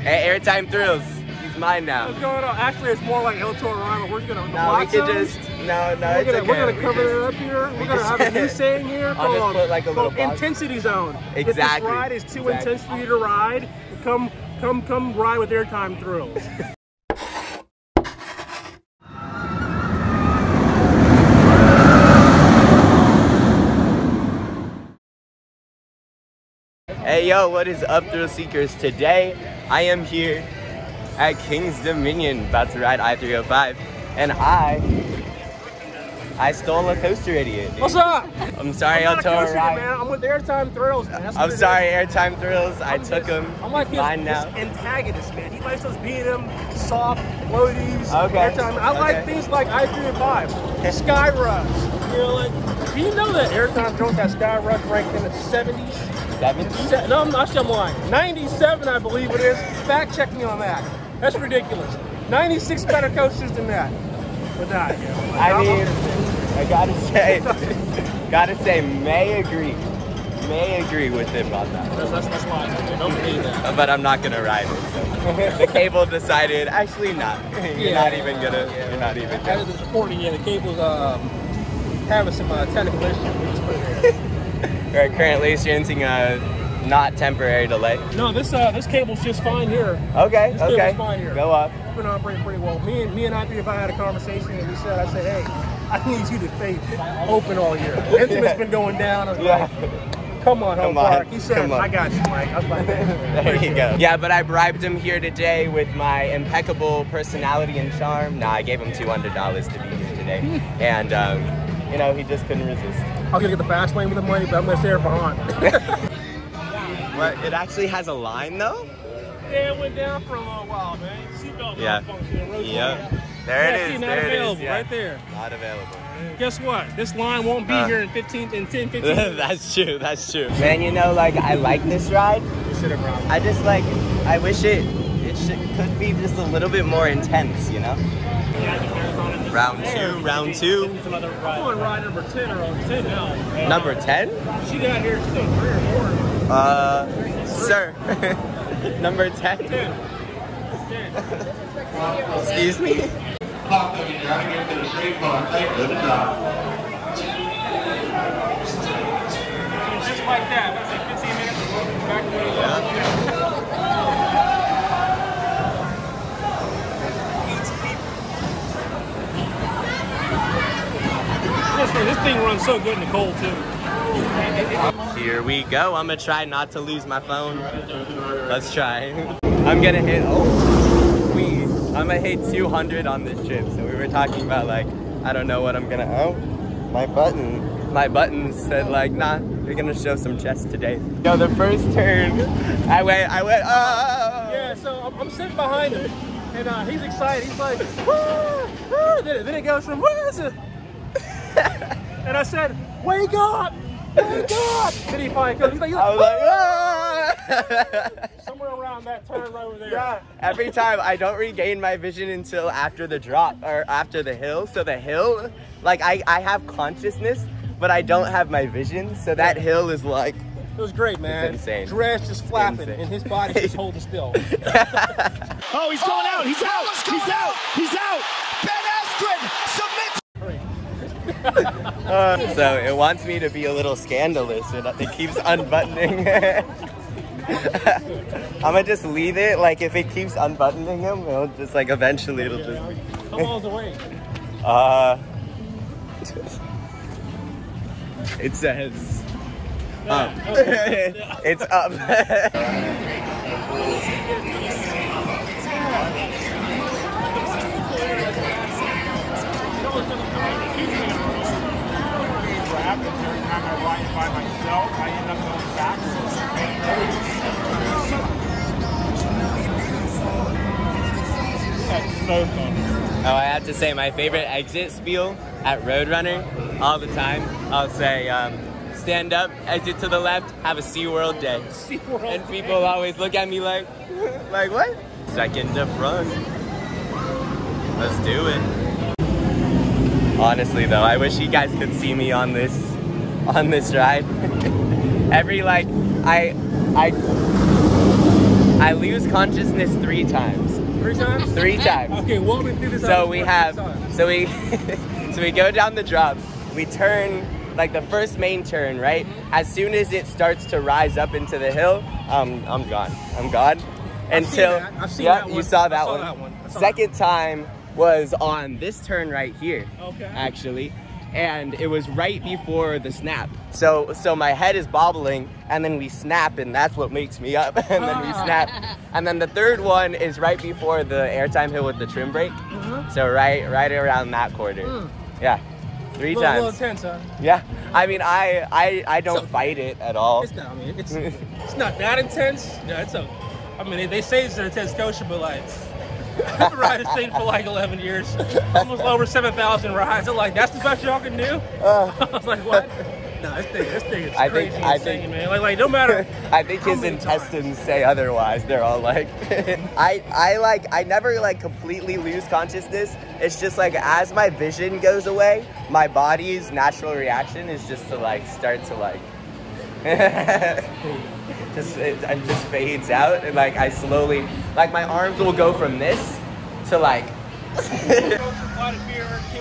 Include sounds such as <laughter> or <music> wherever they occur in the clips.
Hey, Airtime Thrills. He's mine now. What's going on? Actually, it's more like El Toro Ryan. We're gonna No, we could just no, no. We're it's gonna, okay. we're gonna cover it up here. we We're gonna have a new <laughs> saying here called, like a little called intensity zone. Exactly. If this ride is too Exactly. intense for you to ride, come come come ride with airtime thrills. <laughs> Hey yo, what is up, Thrill Seekers? Today I am here at King's Dominion, about to ride I-305, and I, I stole a coaster idiot. What's up? I'm sorry, I'm El not coaster, man. I'm with airtime thrills, man. That's I'm it is. sorry, Airtime Thrills. I I'm took just- him. I'm like his, Mine his now. antagonist, man. He likes those beat 'em, soft, floaties. Okay. Airtime. I like Okay. things like I three and five, Skyrush. You know, like, do you know that Airtime Thrills has Skyrush ranked in the 70s? 70? No, I'm not. I'm lying. 97, I believe it is. Fact check me on that. That's ridiculous. 96 better coasters than that. But not. You know, I I'm- mean, I gotta say, gotta say, may agree, may agree with him on that. that's, that's, that's. Don't believe that. But I'm not gonna ride it. So. The cable decided, actually not. You're Yeah. not even gonna. You're not even of this recording, yeah, the cable's um, having some uh, technical issues. We just put it there. <laughs> We're currently experiencing a not temporary delay. No, this uh, this cable's just fine here. Okay, This cable's okay. fine here. Go up. It's been operating pretty well. Me and me and I think if I had a conversation and we said, I said, hey, I need you to stay open all year. Intimate's been going down. I was Yeah. like, come on, Home Come on, Park. He said, come on. I got you, Myke. I was like, <laughs> There you go. Yeah, but I bribed him here today with my impeccable personality and charm. Nah, I gave him $200 to be here today. And, um, you know, he just couldn't resist. I was gonna get the fast lane with the money, but I'm gonna stay here behind. But it actually has a line, though? yeah, it went down for a little while, man. Seatbelt Yeah. malfunction. road Yep. Closed. There Yeah, it see, not there it is. available, yeah. right there. Not available. Guess what? This line won't be Uh. here in 15, in 10, <laughs> 15 that's true. That's true. Man, you know, like I like this ride. Sit around. I just like, I wish it, it should, could be just a little bit more intense, you know? Round two, round two. I'm on ride number 10 or on 10 now. Number 10? She got here, she's on three or four. Uh, sir. <laughs> Number 10. 10. 10. <laughs> Excuse me? Clock that you're to get to the straight bar. Thank you. Good job. Just like that. That's like 15 minutes. Back to where you. This thing, runs so good in the cold too. Here we go. I'm gonna try not to lose my phone. Let's try. I'm gonna hit, oh, we. I'm gonna hit 200 on this trip. So we were talking about like, I don't know what I'm gonna, oh, my button. My button said like, nah, we're gonna show some chest today. Yo, the first turn, I went, I went, oh. Yeah, so I'm, I'm sitting behind him, and uh, he's excited. He's like, "Woo, woo." Then, it, then it goes from what is it? <laughs> and I said, wake up, wake up. Then he finally goes. He's like, I was like, ah. Somewhere around that turn right over there. Yeah, every time I don't regain my vision until after the drop or after the hill. So the hill, like I, I have consciousness, but I don't have my vision. So that hill is like, It was great, man. insane. Dress just flapping, Insane. and his body just <laughs> holding still. <laughs> Oh, he's going out. He's out. He's out. He's out. Ben Askren submits. <laughs> uh, so it wants me to be a little scandalous. It, it keeps unbuttoning. <laughs> I'm gonna just leave it. Like if it keeps unbuttoning him, it'll just like eventually it'll just. How long's <laughs> the wait? Uh, <laughs> it says up. it's up. Oh, I have to say my favorite exit spiel at Roadrunner all the time. I'll say, um, stand up, exit to the left, have a SeaWorld day. SeaWorld And day. people always look at me like, <laughs> like what? Second to front. Let's do it. Honestly though, I wish you guys could see me on this, <laughs> on this ride. <laughs> Every like, I, I I lose consciousness three times. Three times? Three times. Okay, walk me through this. So we have, so we, so we go down the drop. We turn like the first main turn, right? As soon as it starts to rise up into the hill, um, I'm gone. I'm gone. Until, that. I've seen yeah, that you saw that saw one. that one. Second time was on this turn right here Okay. actually and it was right before the snap so so my head is bobbling and then we snap and that's what makes me up <laughs> and then we snap and then the third one is right before the airtime hill with the trim brake so right right around that quarter yeah three Mm-hmm. Little, little times tense, huh? yeah i mean i i i don't So- fight it at all It's not. I mean, it's it's not that intense. Yeah, it's a. I mean, they, they say it's an intense kosher, but like, I've been riding this thing for like 11 years, almost over 7,000 rides. I'm like, that's the best y'all can do. <laughs> I was like, what? No, this thing, this thing is Uh. I think- crazy I insane, think- man. Like, like no matter. <laughs> I think his intestines say otherwise. They're all like, <laughs> I, I like, I never like completely lose consciousness. It's just like as my vision goes away, my body's natural reaction is just to like start to like, <laughs> just it, it just fades out and like I slowly, like my arms will go from this to like. <laughs>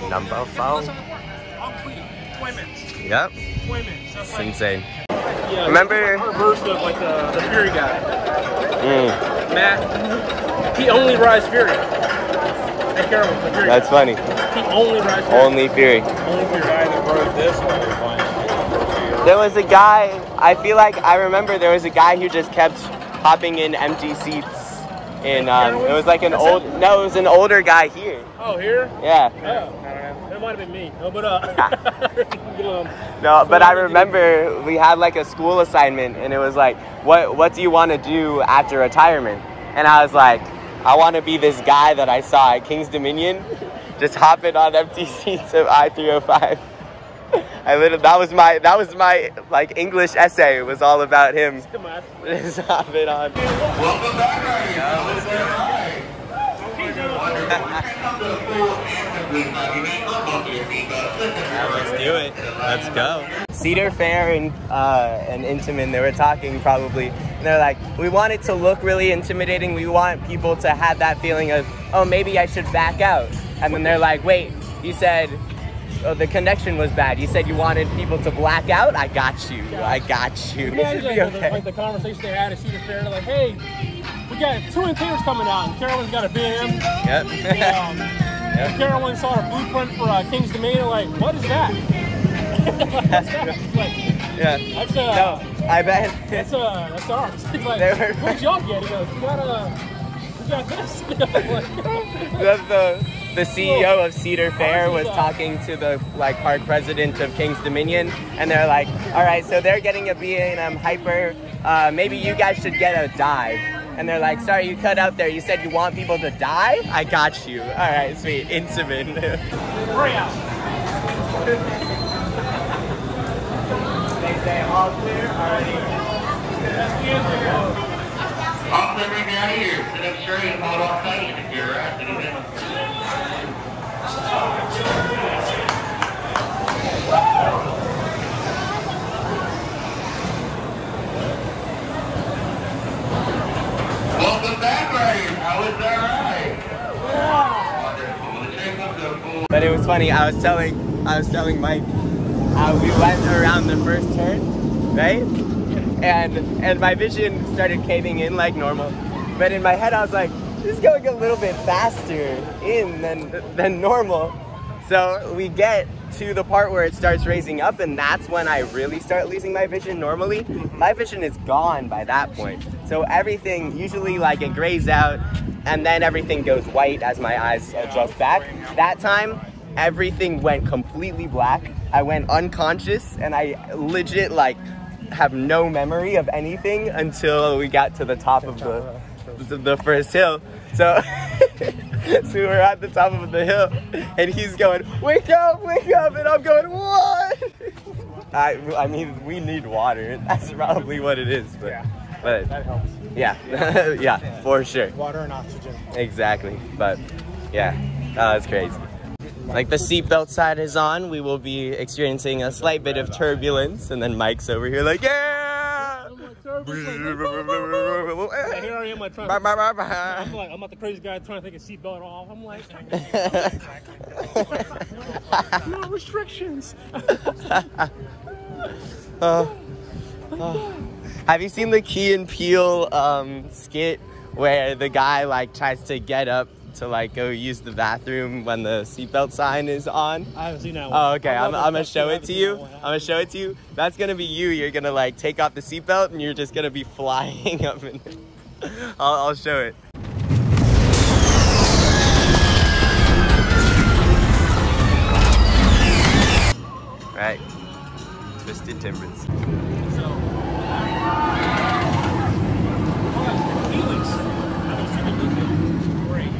Number phone. I'm clean. 20 minutes. Yep, 20 minutes. So it's it's insane. yeah, Remember- Our of like the, the Fury guy. Mm, Matt, he only rides Fury. Hey, Carol, the Fury. that's funny. He only rides Fury. Only Fury. only Fury. guy that rode this one was fine. There was a guy, I feel like I remember there was a guy who just kept hopping in empty seats. In um, it was like an That's old it? no, it was an older guy here. Oh, here? Yeah. Oh, I don't know. That might have been me. Oh, but uh, No, but I remember we had like a school assignment and it was like, what what do you want to do after retirement? And I was like, I want to be this guy that I saw at King's Dominion, just hopping on empty <laughs> seats of I three hundred five. I literally that was my that was my like English essay. It was all about him. come on. Just hopping on. Welcome back, Riders. How was that? Let's do it. Let's go. Cedar Fair and uh, and Intamin, they were talking probably. And they're like, we want it to look really intimidating. We want people to have that feeling of, oh, maybe I should back out. And then they're like, wait, you said oh, the connection was bad. You said you wanted people to black out. I got you. I got you. It Imagine should be like, the, okay. like the conversation they had at Cedar Fair. They're like, hey, we got two entertainers coming out, and Carolyn's got a BM. Yep. Um, <laughs> Carolyn saw a blueprint for uh, King's Dominion. Like, what is that? What's <laughs> that? Like, yeah. that's uh, No, I bet. that's uh, that's ours. <laughs> He's like, were- what did y'all get? He goes, we got uh, we got this. like, the, the, the CEO of Cedar Fair was talking to the like park president of King's Dominion, and they're like, "All right, so they're getting a B&M Hyper. Uh, maybe you guys should get a dive." And they're like, "Sorry, you cut out there. You said you want people to dive. I got you. All right, sweet, intimate." hurry out. they say all clear already. Down here. Sit up straight and hold on tight if you're right. But it was funny. I was telling, I was telling Myke, we went around the first turn, right? And and my vision started caving in like normal. But in my head, I was like, is going a little bit faster in than than normal. So we get to the part where it starts raising up, and that's when I really start losing my vision. Normally, my vision is gone by that point. So everything usually like it grays out, and then everything goes white as my eyes adjust back. That time, everything went completely black. I went unconscious, and I legit like have no memory of anything until we got to the top of the the, the first hill. So, <laughs> so we were at the top of the hill, and he's going, "Wake up, wake up!" And I'm going, "What?" <laughs> I, I mean, we need water. That's probably what it is. But, Yeah. but That helps. yeah, <laughs> yeah, for sure. Water and oxygen. Exactly. But yeah, it's crazy. Like the seatbelt side is on, we will be experiencing a slight bit of turbulence, and then Myke's over here like, yeah. Yeah, here I am, like, trying Bye, to, bye, bye, I'm like, I'm not the crazy guy trying to take a seatbelt off. I'm like, <laughs> no restrictions. <laughs> Uh, uh. Have you seen the Key and Peele um, skit where the guy like tries to get up to like go use the bathroom when the seatbelt sign is on? I haven't seen that one. Oh, okay. I'm, I'm gonna show it to you. I'm gonna show it to you. That's gonna be you. You're gonna like take off the seatbelt and you're just gonna be flying <laughs> up in. I'll, I'll show it. Right. Twisted Timbers. Helix. I don't see the movie. Great.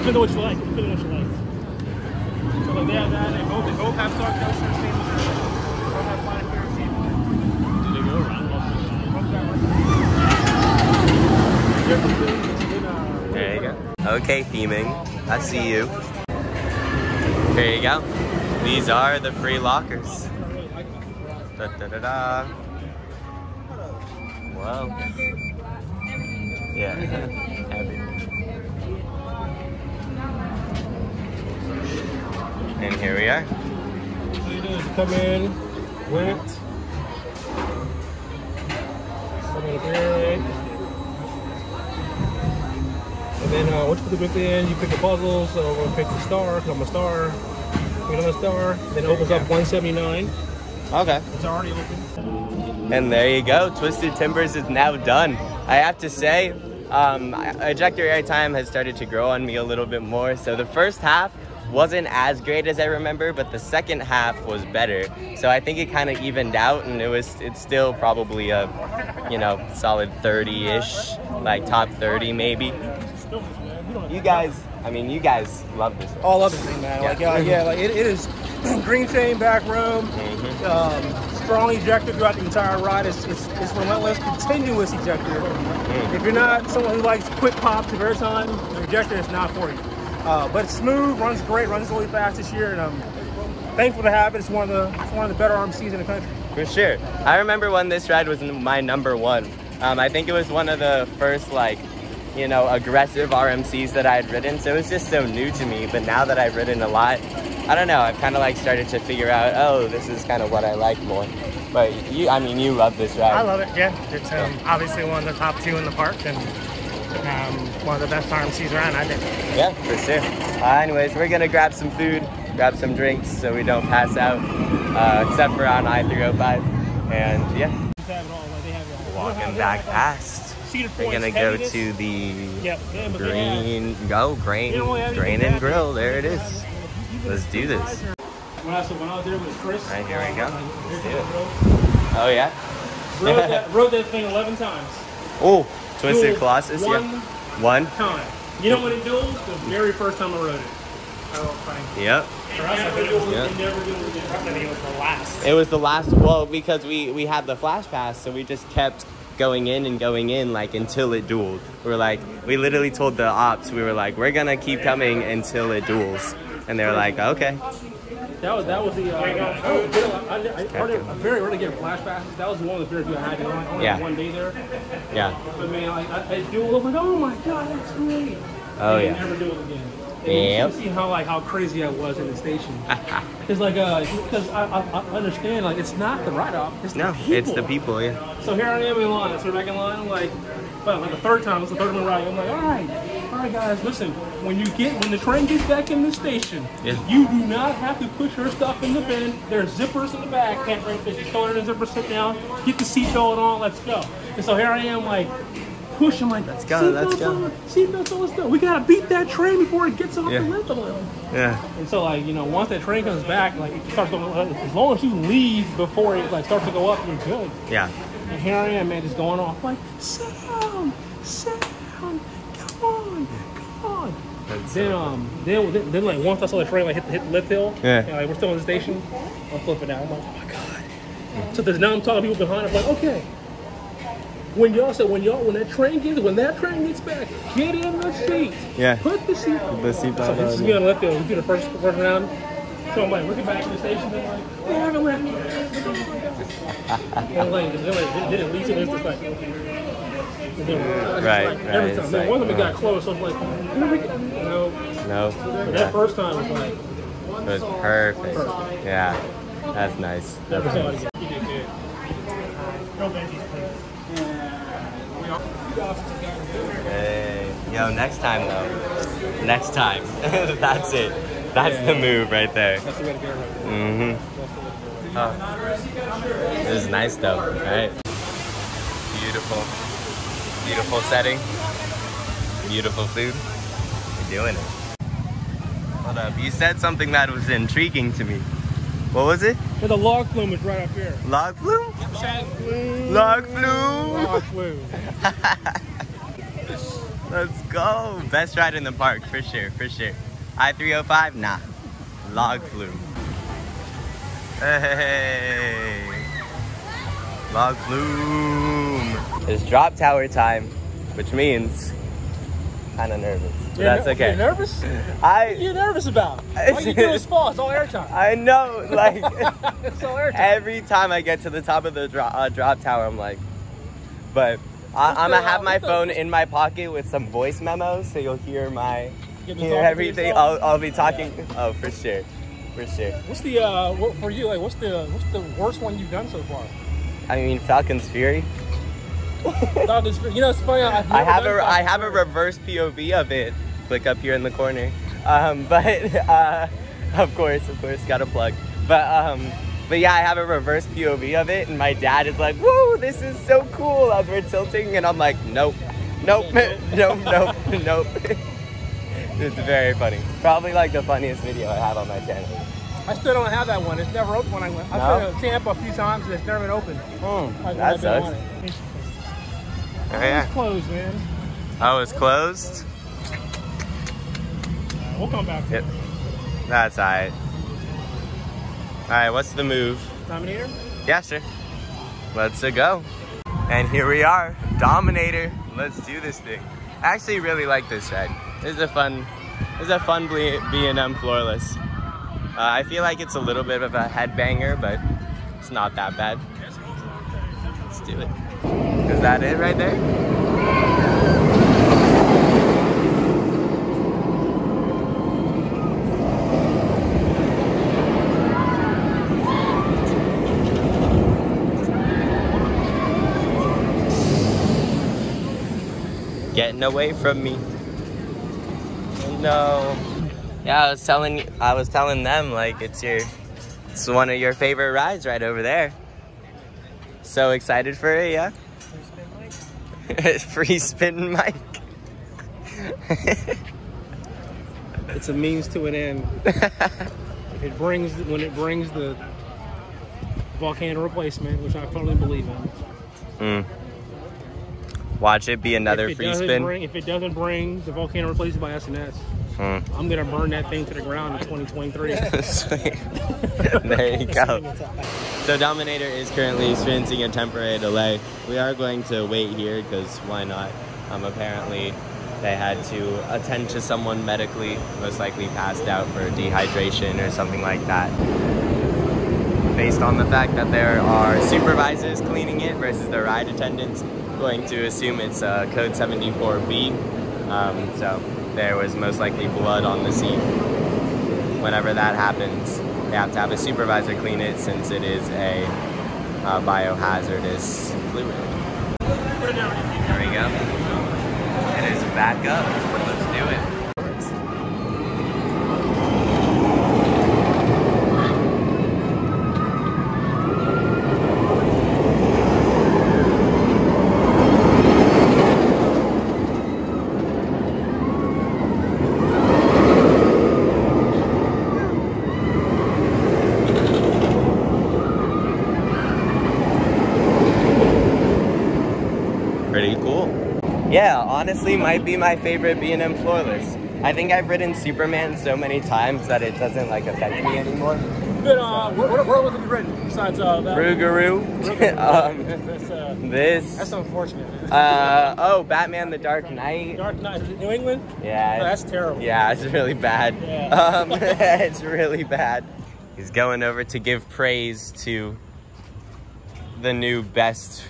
Depends on what you like. Depends on what you like. So like they have that. They both, they both have Star Coaster. Same. They both have Flying Ferris. Do they go around? There you go. Okay, theming. I see you. There you go. These are the free lockers. Da da da da. Whoa. Yeah. Everything. And here we are. So you do is you come in, went, come in here, and then uh, once you put the whip in, you pick the puzzle. So we're gonna pick the star. 'cause I'm a star. Pick another star. Then it opens up 179. Okay. It's already open. And there you go. Twisted Timbers is now done. I have to say, um, ejector air time has started to grow on me a little bit more. So the first half wasn't as great as I remember, but the second half was better. So I think it kind of evened out, and it was it's still probably a you know solid 30-ish, like top 30 maybe. You guys, I mean, you guys love this. one. Oh, I love this thing, man. Like, Yeah. yeah, yeah, like it, it is <clears throat> green chain back room, Mhm. um, strong ejector throughout the entire ride. It's, it's, it's relentless, continuous ejector. If you're not someone who likes quick pops of airtime, the ejector is not for you. Uh, but it's smooth, runs great, runs really fast this year, and I'm thankful to have it. It's one of the it's one of the better RMCs in the country. For sure. I remember when this ride was my number one. Um, I think it was one of the first, like, you know, aggressive RMCs that I had ridden. So it was just so new to me. But now that I've ridden a lot, I don't know. I've kind of like started to figure out, oh, this is kind of what I like more. But you, I mean, you love this ride. I love it. Yeah, it's um, obviously one of the top two in the park and um, one of the best RMCs around. I think. Yeah, for sure. Uh, anyways, we're gonna grab some food, grab some drinks so we don't pass out, uh, except for on I-305. And yeah, They have it all. Like they have it all. walking back past. We're gonna go to the Yep. Yeah, but they have- green, go grain, They don't really have grain and grill. There it is. Let's do this. When I, so when I was there with Chris, Right, here we go. Let's do it. Oh yeah. Rode, rode, that, <laughs> rode that thing 11 times. Oh, Twisted Dueled Colossus. One Yeah. One. time. You know when it duels? The very first time I rode it. Oh, fine. Yep. For us, I think it dueled was, Yeah. it, never dueled again. I think it was the last. It was the last. Well, because we we had the flash pass, so we just kept going in and going in like until it dueled. We were like, we literally told the ops, we were like, we're gonna keep coming until it duels, and they were like, okay. That was that was the. Uh, I, I, I, hardly- I very rarely get flash passes. That was one of the very few I had. I only only Yeah. had one day there. Yeah. But man, like I, I dueled. I was like, oh my god, that's great. Oh and yeah. Never dueled again. And Yep. You see how like how crazy I was in the station. <laughs> It's like uh, because I, I, I understand like it's not the ride off. It's No, the people. it's the people. Yeah. So here I am in line. So we're back in line. I'm like, well, like the third time. It's the third time ride. I'm like, all right, all right, guys, listen. When you get when the train gets back in the station, Yeah. you do not have to push your stuff in the bin. There's zippers in the back. Can't bring fish. In the zipper. Sit down. Get the seatbelt on. Let's go. And so here I am, like. Pushing like, let's go, let's go." Seatbelts on, let's go. We gotta beat that train before it gets off Yeah. the lift. I'm like, Yeah. and so like you know once that train comes back, like it starts going. Uh, as long as you leave before it like starts to go up, you're good. Yeah. And here I am, man, just going off like, sit down, sit down, come on, come on. That's Then so- um, then, then then like once I saw the train like hit, hit the lift hill, Yeah. and, like we're still in the station, I'm flipping out. I'm like, oh my god. So there's now I'm talking to people behind. I'm like, okay. When y'all said when y'all when that train gets when that train gets back, get in the seat. Yeah. Put the seat. the seatbelt So this is on, me on the left field. We do the first first round. So I'm like looking back at the station. <laughs> I'm like, they haven't left. And like, then, like, then at least it is just like. And then, Right, like, right, Every it's time. Then like, one of them uh. got close. I was like, here we go. No. No. But Yeah. that first time was like, It was perfect. Yeah. That's nice. never That's saw nice. again. He did good. No veggies, please. Hey. Yo, next time though. Next time. <laughs> That's it. That's the move right there. That's the way to go right there. Mm-hmm. Oh. This is nice though, right? Beautiful. Beautiful setting. Beautiful food. We're doing it. Hold up. You said something that was intriguing to me. What was it? But the log flume is right up here. Log flume? Shag flume. Log flume. Log flume. <laughs> Let's go. Best ride in the park for sure, for sure. I 305? Nah. Log flume. Hey. Log flume. It's drop tower time, which means kind of nervous. But You're that's okay. You're nervous? What I are you nervous about? All you do is fall. It's all airtime. <laughs> I know, like <laughs> it's all airtime. every time I get to the top of the drop, uh, drop tower, I'm like, but I, I'm gonna have my what's the- phone in my pocket with some voice memos, so you'll hear my Get hear everything. I'll, I'll be talking. Oh, for sure, for sure. What's the uh what, for you? Like, what's the what's the worst one you've done so far? I mean, Falcon's Fury. Thought this- you know, it's funny. I've I have a I have a reverse POV of it. Click up here in the corner. Um, <laughs> but uh, of course, of course, got a plug. But um, but yeah, I have a reverse POV of it, and my dad is like, "Whoa, this is so cool!" As we're tilting, and I'm like, "Nope, nope, <laughs> nope, nope, <laughs> nope." it's very funny. Probably like the funniest video I have on my channel. I still don't have that one. It's never open when I went. I've No? been to Tampa a few times and it's never been open. I've that on sucks. it. Oh, yeah. It's closed, man. Oh, it's closed. We'll come back. Yep. That's alright. Alright, what's the move? Dominator? Yeah, sure. Let's uh, go. And here we are, Dominator. Let's do this thing. I actually really like this ride. This is a fun, this is a fun B and M floorless. Uh, I feel like it's a little bit of a headbanger, but it's not that bad. Let's do it. Is that it right there? Getting away from me. No. Yeah, I was telling I was telling them like it's your it's one of your favorite rides right over there. So excited for it, yeah. <laughs> Free spin mic. Free spin mic. It's a means to an end. <laughs> It brings when it brings the volcano replacement, which I totally believe in. Mm. Watch it be another if it free spin. Bring, if it doesn't bring the volcano replacement by SNS, Mm. I'm gonna burn that thing to the ground in 2023. <laughs> Sweet. <laughs> there you go. So Dominator is currently experiencing a temporary delay. We are going to wait here because why not? Um, apparently they had to attend to someone medically, most likely passed out for dehydration or something like that. Based on the fact that there are supervisors cleaning it versus the ride attendants, going to assume it's uh, code 74B. Um, so there was most likely blood on the seat whenever that happens, they have to have a supervisor clean it since it is a uh, biohazardous fluid. There we go. It is back up. Let's do it. Pretty cool. Yeah, honestly, might be my favorite B&M floorless. I think I've ridden Superman so many times that it doesn't like affect me anymore. but uh, where, where, where was it written besides uh, that? Rougarou. <laughs> um, <laughs> That's, that's, uh, this. that's unfortunate. Uh, oh, Batman the Dark Knight. Dark Knight, is it New England? Yeah. Oh, that's terrible. Yeah, it's really bad. Yeah. Um, <laughs> it's really bad. He's going over to give praise to the new best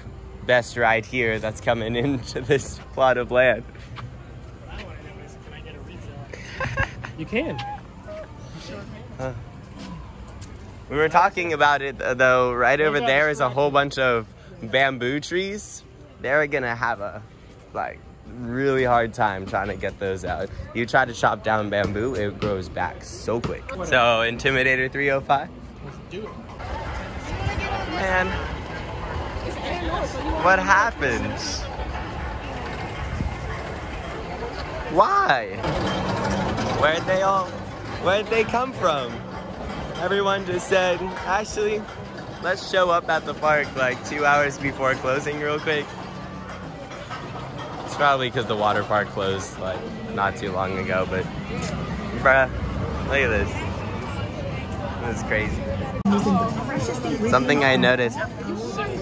best ride here that's coming <laughs> into this plot of land. What I want to know is, can I get a refill? You can. We were talking about it uh, though. Right over there is a whole bunch of bamboo trees. They're gonna have a like really hard time trying to get those out. You try to chop down bamboo, it grows back so quick. So Intimidator 305. Let's do it. Man, what happened? Why? Where'd they all? Where'd they come from? Everyone just said, actually, let's show up at the park like two hours before closing, real quick. It's probably because the water park closed like not too long ago, but bruh, look at this. This is crazy. Something I noticed.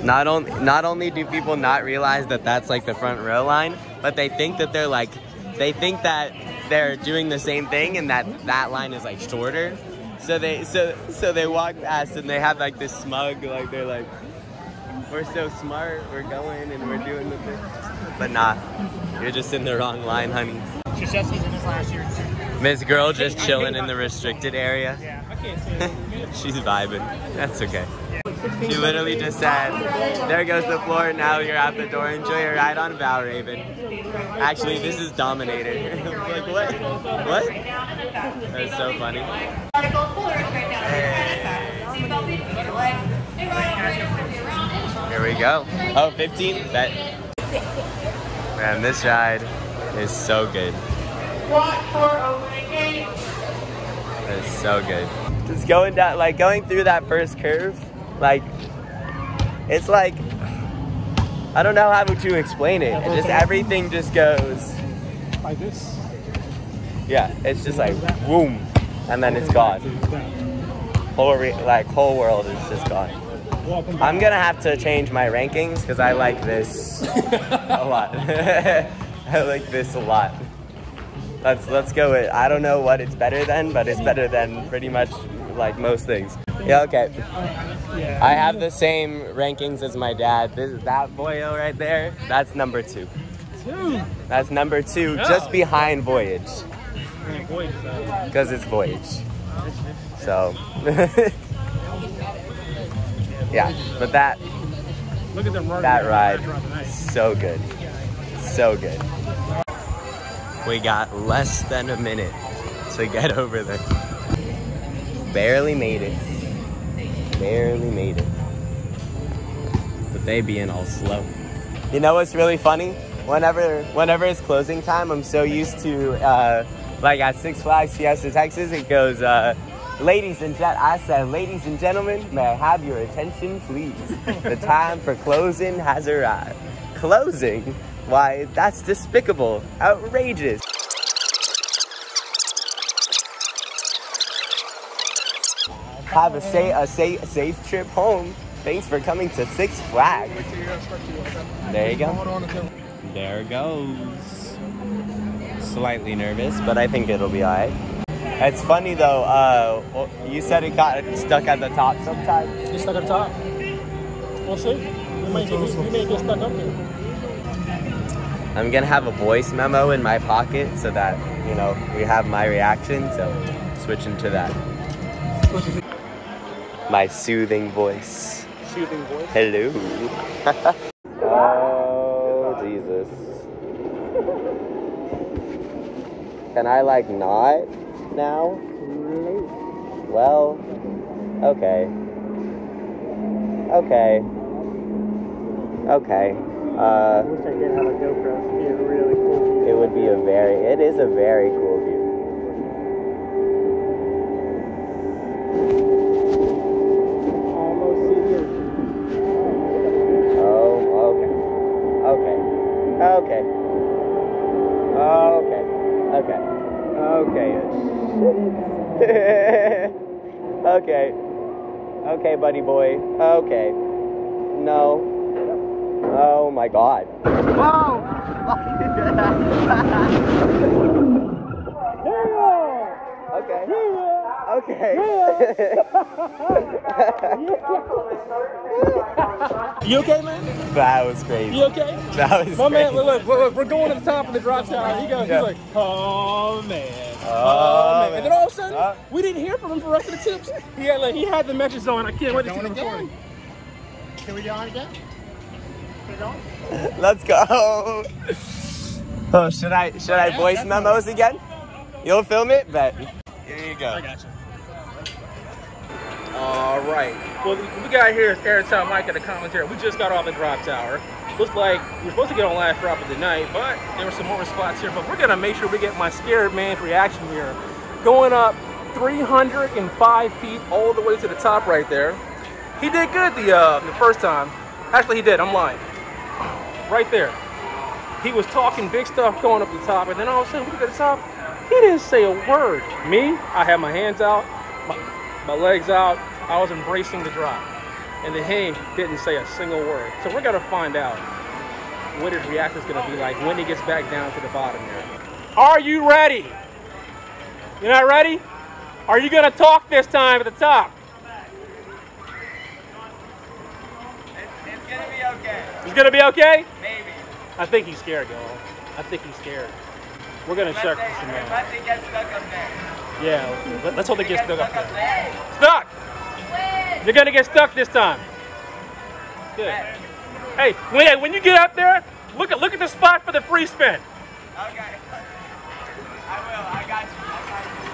Not only not only do people not realize that that's like the front row line, but they think that they're like they think that they're doing the same thing and that that line is like shorter. So they so so they walk past and they have like this smug like they're like we're so smart, we're going and we're doing the thing. But nah, you're just in the wrong line, honey. Krzyzewski's in his last year too. Miss Girl just chilling in the restricted area. Yeah. I can't say it. <laughs> She's vibing. That's okay. She literally just said, there goes the floor, now you're out the door. Enjoy your ride on Valravn. Actually, this is Dominator. <laughs> like, what? What? That's so funny. Here we go. Oh, 15? Bet. Man, this ride is so good. It's so good. Just going down, like going through that first curve, like it's like I don't know how to explain it. It just everything just goes. Like this. Yeah, it's just like boom, and then it's gone. Whole re- like whole world is just gone. I'm gonna have to change my rankings because I like this a <laughs> lot. <laughs> I like this a lot. Let's let's go with. I don't know what it's better than, but it's better than pretty much like most things. Yeah, okay. Yeah. I have the same rankings as my dad. This is that boyo right there. That's number two. Two. That's number two, just behind Voyage, because it's Voyage. So. <laughs> yeah, but that Look at them that ride, throughout the night. so good, so good. We got less than a minute to get over there. Barely made it. Barely made it. But they being all slow. You know what's really funny? Whenever whenever it's closing time, I'm so used to uh, like at Six Flags Fiesta Texas, it goes uh, Ladies and gent, I said, ladies and gentlemen, may I have your attention, please? The <laughs> time for closing has arrived. Closing? Why, that's despicable, outrageous. Have a, sa- a, sa- a safe trip home. Thanks for coming to Six Flags. There you go. There goes. Slightly nervous, but I think it'll be alright. It's funny though, uh, you said it got stuck at the top sometimes. Get stuck on top. We'll see. We may, get, we may get stuck up there. I'm gonna have a voice memo in my pocket so that, you know, we have my reaction, so switching to that. My soothing voice. Soothing voice. Hello. <laughs> oh, Jesus. Can I like not now? Well, okay. Okay. Okay. Uh, wish I did have a GoPro. It'd be a really cool it would be a very, it is a very cool view. Okay. Okay. Okay. Okay. <laughs> okay. Okay, buddy boy. Okay. No. Oh my god. <laughs> Oh, <laughs> Okay. Okay. You okay, man? that was crazy. You okay? That was My man, crazy. look, look, look, look, we're going to the top of the drop tower. He goes, Yeah. he's like, oh man, Oh, oh, man. And then all of a sudden, Uh. we didn't hear from him for the rest of the tips. He had like he had the message on. I can't wait to see the recording. Can we go on again? Can we go on? Let's go. Oh, should I should I voice memos again? You'll film it, bet. Here you go. I got you. All right. Well, we got here is Airtime Myke at the commentary. We just got off the drop tower. Looks like we were supposed to get on last drop of the night, but there were some more spots here. But we're gonna make sure we get my scared man's reaction here. Going up 305 feet all the way to the top right there. He did good the uh, the first time. Actually, he did. I'm lying. Right there. He was talking big stuff going up the top, and then all of a sudden, we get to the top. He didn't say a word. Me, I had my hands out, my, my legs out. I was embracing the drop. And then he didn't say a single word. So we're gonna find out what his reaction is gonna be like when he gets back down to the bottom there. Are you ready? You're not ready? Are you gonna talk this time at the top? It's gonna be okay. It's gonna be okay? Maybe. I think he's scared, y'all. I think he's scared. We're gonna check this man. it gets stuck up there. Yeah, let- let's hope it gets stuck up there. Stuck! You're gonna get stuck this time. Good. Hey, when, when you get up there, look at look at the spot for the free spin. Okay. I will. I got you. I got you.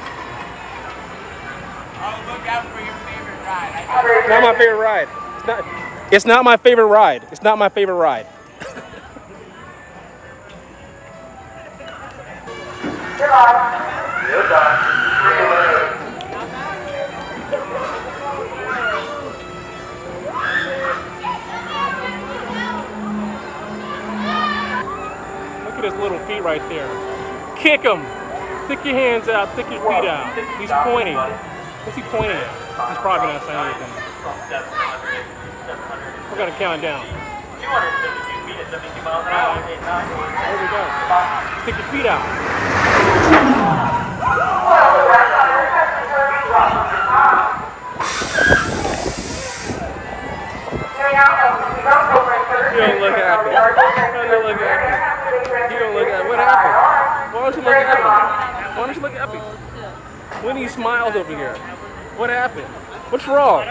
Oh, look out for your favorite ride. I got It's not my favorite ride. It's not. It's not my favorite ride. It's not my favorite ride. His little feet right there. Kick him. Stick your hands out. Stick your feet out. He's pointing. What's he pointing at? He's probably not saying anything. We're gonna count down. We go. Stick your feet out. <laughs> You don't look happy. You don't look happy. You don't look happy. What happened? Why don't you look happy? Why don't you look happy? When he smiles over here. What happened? What's wrong?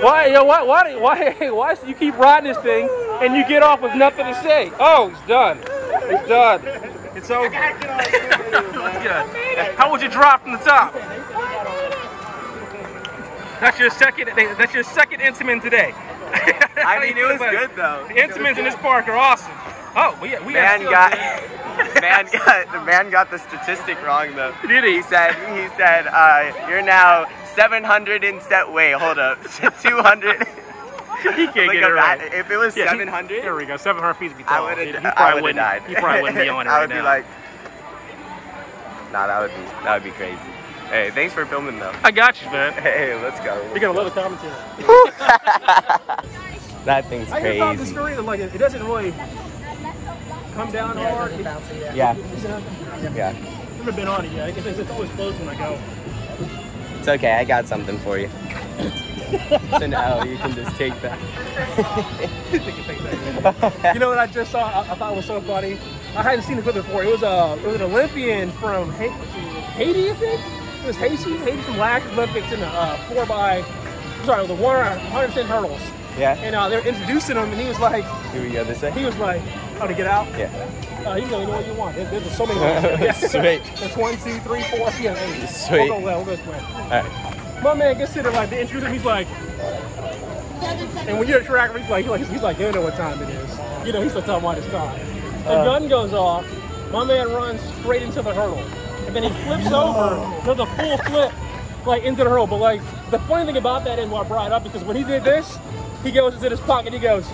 Why, yo, why, why, why, <laughs> why you keep riding this thing and you get off with nothing to say? Oh, it's done. It's done. It's over. Yeah. <laughs> How would you drop from the top? That's your second. That's your second Intamin today. I mean, it was good though. The Intamins in this park are awesome. Oh, we we Man have got <laughs> man got the man got the statistic wrong though. Did he? He said he said uh, you're now 700 in set. Wait, hold up, <laughs> 200. He can't Like get a it right. rat- If it was Yeah, he- 700, There we go. 700 feet to be I tall. would He, he have. probably I would have wouldn't. died. He probably wouldn't be <laughs> on it I right would be now. like, nah, that would be that would be crazy. Hey, thanks for filming though. I got you, man. Hey, let's go. You're gonna love the commentary. <laughs> That thing's I hear about this crazy. story that like it it doesn't really come down hard. It- Yeah, is it- yeah. I've never been on it yet. It's, it's always closed when I go. It's okay. I got something for you. <laughs> so now you can just take that. <laughs> You know what I just saw? I, I thought it was so funny. I hadn't seen the clip before. It was a it was an Olympian from Ha- Haiti, I think. It was Haiti, Haiti from last Olympics in the uh, four by, sorry, the one 100 hurdles. Yeah. And uh, they were introducing him, and he was like, Here we go. This he was like, how to get out? Yeah. Uh, you know, you know what you want. There, there's so many. <laughs> Sweet. That's one, two, three, four. Yeah, eight. Sweet. We'll go, well, we'll go this way. All right. My man gets sitting like the introducer. He's like, and when you're a tracker, he's like, he's like, he's like, you know what time it is. You know, he's still talking about his time. The Uh. gun goes off. My man runs straight into the hurdle, and then he flips over, does a full flip, like into the hurdle. But like the funny thing about that is what I brought it up because when he did this, he goes into his pocket. He goes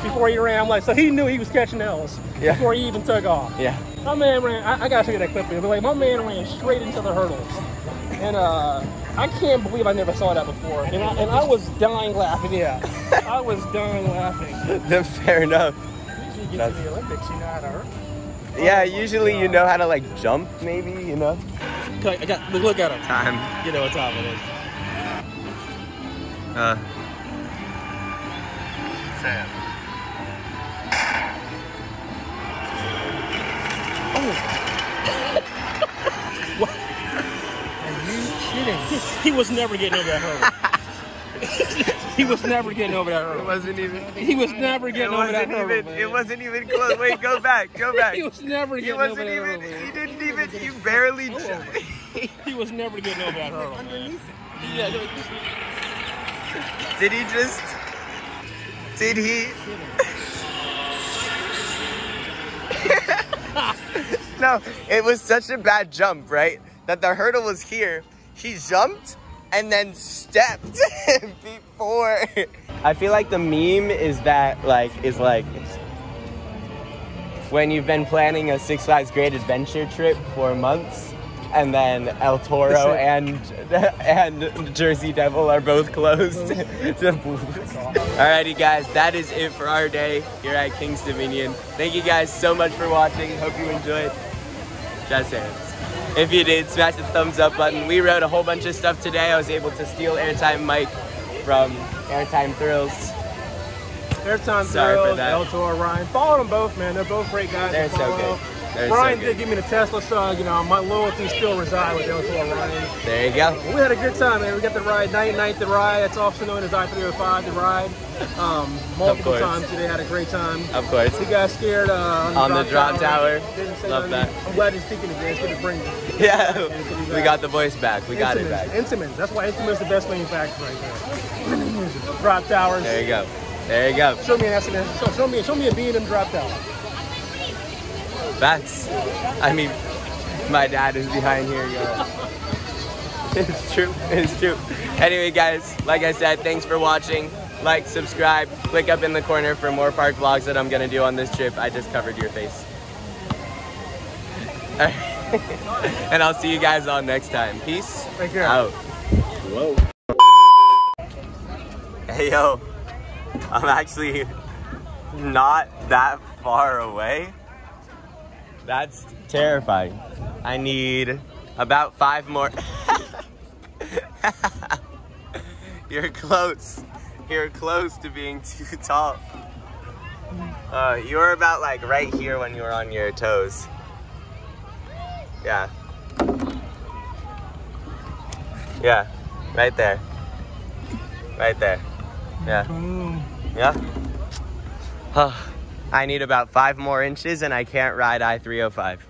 before he ran. I'm like, so he knew he was catching L's Yeah. before he even took off. Yeah. My man ran. I, I gotta show you that clip. But like, my man ran straight into the hurdles, and uh, I can't believe I never saw that before. And I, and I was dying laughing. Yeah, <laughs> I was dying laughing. <laughs> Then fair enough. Usually you get That's- to the Olympics, you know how to hurt. Yeah. Usually you know how to like jump, maybe. You know. Okay, I got look, look at him. Time. You know what time it is. Uh, Sam. Are kidding? He, he was never getting over that hurdle. <laughs> he was never getting over that hurdle. it wasn't even. He was never getting over that hurdle. even. It wasn't even close. Wait, go back. Go <laughs> back. He was never He getting over wasn't that even. hurdle. He man. didn't even. You barely. He was never getting over that hurdle. man. Yeah, Did he just? Did he? <laughs> no, it was such a bad jump, right? That the hurdle was here. He jumped and then stepped <laughs> before. I feel like the meme is that like is like when you've been planning a Six Flags Great Adventure trip for months, and then El Toro and and Jersey Devil are both closed. <laughs> Alrighty, guys, that is it for our day here at Kings Dominion. Thank you guys so much for watching. Hope you enjoyed. Just hands. If you did, smash the thumbs up button. We wrote a whole bunch of stuff today. I was able to steal Airtime Myke from Airtime Thrills. Airtime Sorry Thrills, that. El Toro, Ryan. Follow them both, man. They're both great guys. They're to so good. They're Ryan so did give me the Tesla, so you know my loyalty still resides with El Toro Ryan. There you go. We had a good time, man. We got to ride night night the ride. That's also known as I-305 the ride. Um, multiple times today. Had a great time. Of course. We got scared uh, On the drop tower. Didn't say Love nothing. that. I'm glad you're speaking again. It's good to bring you. <laughs> Yeah, we got the voice back. We got it back. Intamin. That's why Intamin's the best manufacturer right there. <clears throat> drop towers. There you go. There you go. Show me an accident. Show, show me, show me a B and M drop tower. That's, I mean, my dad is behind here. Going. <laughs> It's true. It's true. Anyway, guys, like I said, thanks for watching. Like, subscribe, click up in the corner for more park vlogs that I'm gonna do on this trip. I just covered your face. <laughs> <laughs> and I'll see you guys all next time. Peace. Take care. Out. Whoa. Hey yo, I'm actually not that far away. That's terrifying. I need about five more. <laughs> You're close. You're close to being too tall. Uh, you were about like right here when you were on your toes. Yeah. Yeah, right there. Right there. Yeah. Yeah. I need about five more inches and I can't ride I 305.